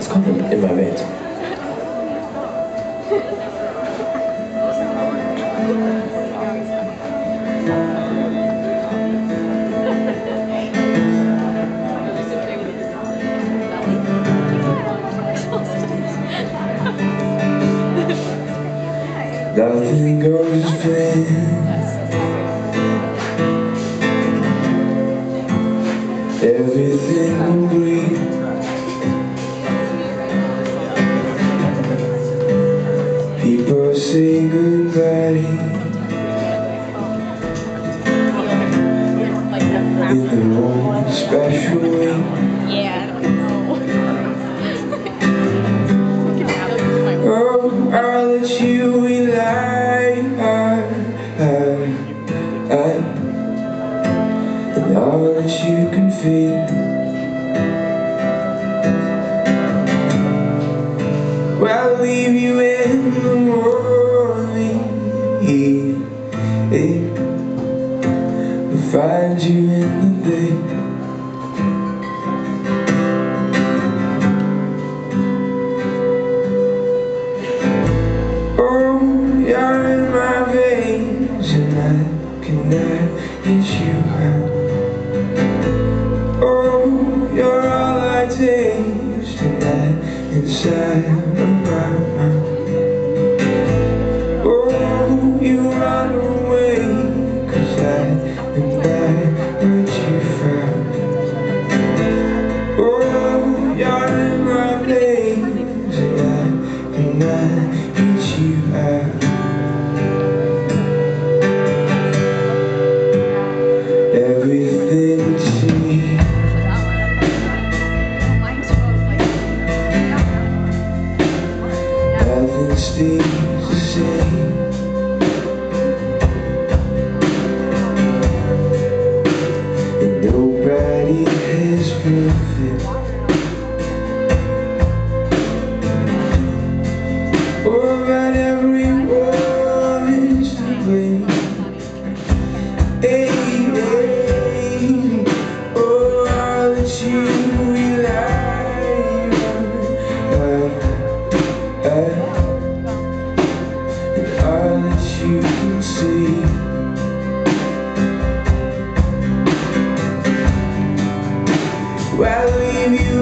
In, in my veins. Nothing goes as planned Goodbye In their own special find you in the day Oh, you're in my veins and I cannot get you out. Oh, you're all I taste tonight inside you're in my and I cannot get you out. Everything to me Nothing stays the same And nobody has perfect Hey, hey, oh, I'll let you on and all that you can see. Well, leave you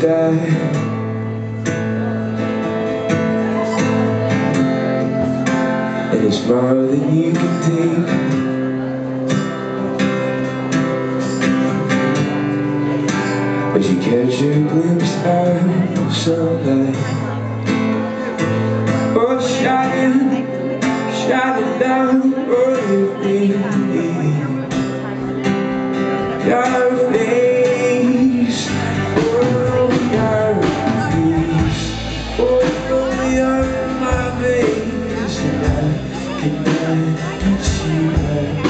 Dying And it's more than you can take As you catch a glimpse of sunlight. Oh, shining, shining down on Your face, I cannot get you